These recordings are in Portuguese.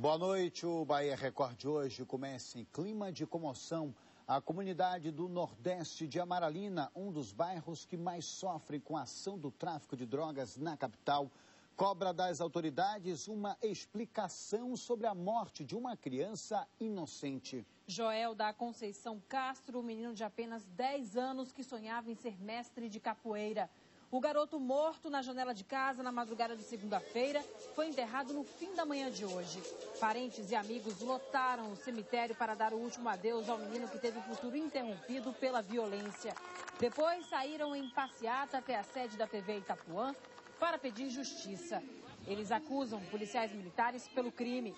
Boa noite. O Bahia Record de hoje começa em clima de comoção. A comunidade do Nordeste de Amaralina, um dos bairros que mais sofrem com a ação do tráfico de drogas na capital, cobra das autoridades uma explicação sobre a morte de uma criança inocente. Joel da Conceição Castro, menino de apenas 10 anos que sonhava em ser mestre de capoeira. O garoto morto na janela de casa na madrugada de segunda-feira foi enterrado no fim da manhã de hoje. Parentes e amigos lotaram o cemitério para dar o último adeus ao menino que teve o futuro interrompido pela violência. Depois saíram em passeata até a sede da TV Itapuã para pedir justiça. Eles acusam policiais militares pelo crime.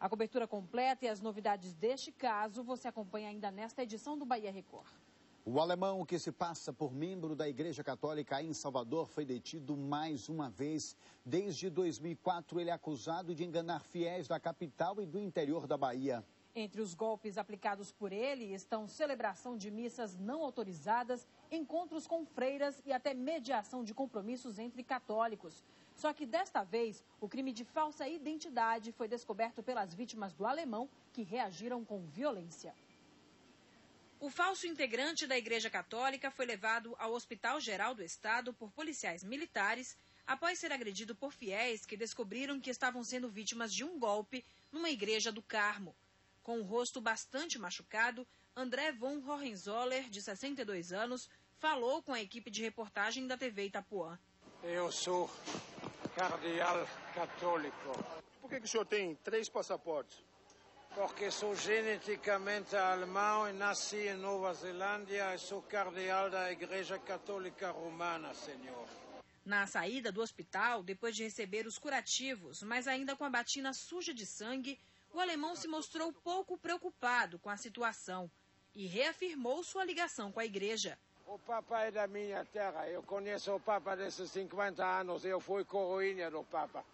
A cobertura completa e as novidades deste caso você acompanha ainda nesta edição do Bahia Record. O alemão que se passa por membro da Igreja Católica em Salvador foi detido mais uma vez. Desde 2004, ele é acusado de enganar fiéis da capital e do interior da Bahia. Entre os golpes aplicados por ele estão celebração de missas não autorizadas, encontros com freiras e até mediação de compromissos entre católicos. Só que desta vez, o crime de falsa identidade foi descoberto pelas vítimas do alemão, que reagiram com violência. O falso integrante da Igreja Católica foi levado ao Hospital Geral do Estado por policiais militares após ser agredido por fiéis que descobriram que estavam sendo vítimas de um golpe numa igreja do Carmo. Com o rosto bastante machucado, André von Hohenzoller, de 62 anos, falou com a equipe de reportagem da TV Itapuã. Eu sou cardeal católico. Por que, que o senhor tem três passaportes? Porque sou geneticamente alemão e nasci em Nova Zelândia e sou cardeal da Igreja Católica Romana, senhor. Na saída do hospital, depois de receber os curativos, mas ainda com a batina suja de sangue, o alemão se mostrou pouco preocupado com a situação e reafirmou sua ligação com a igreja. O Papa é da minha terra. Eu conheço o Papa desses 50 anos. Eu fui coroinha do Papa.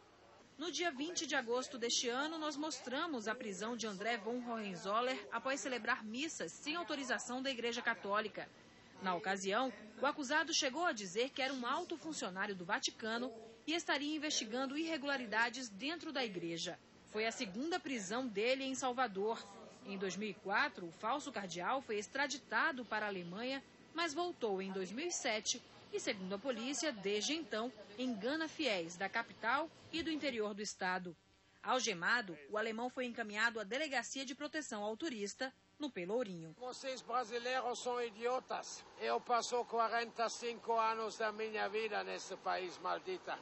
No dia 20 de agosto deste ano, nós mostramos a prisão de André von Hohenzoller após celebrar missas sem autorização da Igreja Católica. Na ocasião, o acusado chegou a dizer que era um alto funcionário do Vaticano e estaria investigando irregularidades dentro da igreja. Foi a segunda prisão dele em Salvador. Em 2004, o falso cardeal foi extraditado para a Alemanha, mas voltou em 2007 e, segundo a polícia, desde então, engana fiéis da capital e do interior do estado. Algemado, o alemão foi encaminhado à Delegacia de Proteção ao Turista, no Pelourinho. Vocês brasileiros são idiotas. Eu passo 45 anos da minha vida nesse país maldita.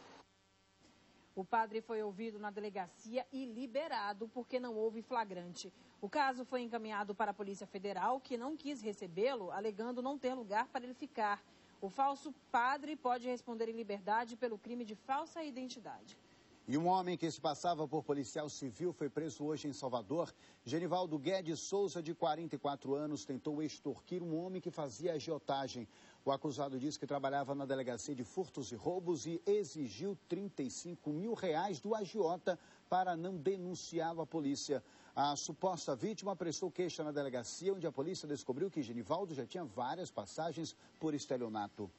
O padre foi ouvido na delegacia e liberado porque não houve flagrante. O caso foi encaminhado para a Polícia Federal, que não quis recebê-lo, alegando não ter lugar para ele ficar. O falso padre pode responder em liberdade pelo crime de falsa identidade. E um homem que se passava por policial civil foi preso hoje em Salvador. Genivaldo Guedes Souza, de 44 anos, tentou extorquir um homem que fazia agiotagem. O acusado disse que trabalhava na delegacia de furtos e roubos e exigiu 35 mil reais do agiota para não denunciá-lo à polícia. A suposta vítima prestou queixa na delegacia, onde a polícia descobriu que Genivaldo já tinha várias passagens por estelionato.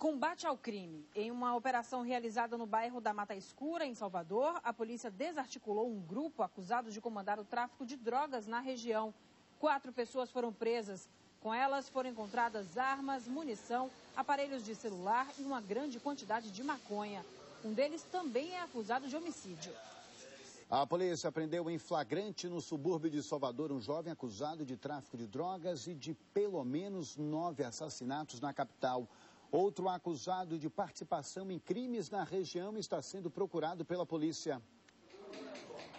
Combate ao crime. Em uma operação realizada no bairro da Mata Escura, em Salvador, a polícia desarticulou um grupo acusado de comandar o tráfico de drogas na região. Quatro pessoas foram presas. Com elas foram encontradas armas, munição, aparelhos de celular e uma grande quantidade de maconha. Um deles também é acusado de homicídio. A polícia prendeu em flagrante no subúrbio de Salvador um jovem acusado de tráfico de drogas e de pelo menos nove assassinatos na capital. Outro acusado de participação em crimes na região está sendo procurado pela polícia.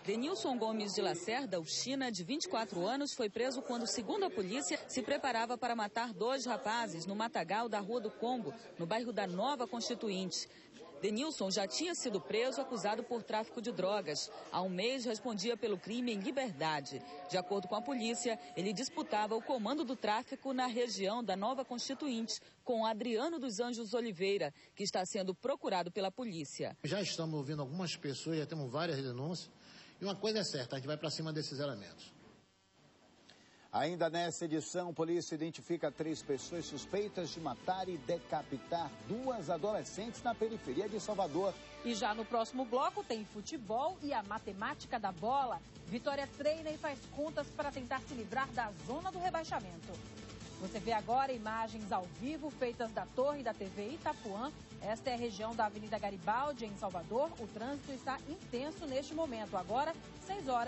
Denilson Gomes de Lacerda, o China, de 24 anos, foi preso quando, segundo a polícia, se preparava para matar dois rapazes no matagal da Rua do Combo, no bairro da Nova Constituinte. Denilson já tinha sido preso acusado por tráfico de drogas. Há um mês respondia pelo crime em liberdade. De acordo com a polícia, ele disputava o comando do tráfico na região da Nova Constituinte com Adriano dos Anjos Oliveira, que está sendo procurado pela polícia. Já estamos ouvindo algumas pessoas, já temos várias denúncias. E uma coisa é certa, a gente vai para cima desses elementos. Ainda nessa edição, a polícia identifica três pessoas suspeitas de matar e decapitar duas adolescentes na periferia de Salvador. E já no próximo bloco tem futebol e a matemática da bola. Vitória treina e faz contas para tentar se livrar da zona do rebaixamento. Você vê agora imagens ao vivo feitas da torre da TV Itapuã. Esta é a região da Avenida Garibaldi, em Salvador. O trânsito está intenso neste momento. Agora, 6 horas.